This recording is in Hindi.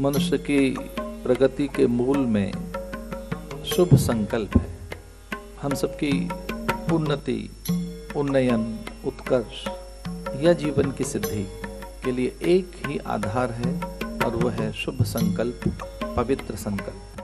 मनुष्य की प्रगति के मूल में शुभ संकल्प है। हम सबकी उन्नति, उन्नयन, उत्कर्ष या जीवन की सिद्धि के लिए एक ही आधार है और वह है शुभ संकल्प, पवित्र संकल्प।